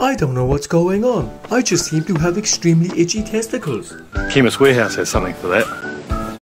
I don't know what's going on. I just seem to have extremely itchy testicles. Chemist Warehouse has something for that.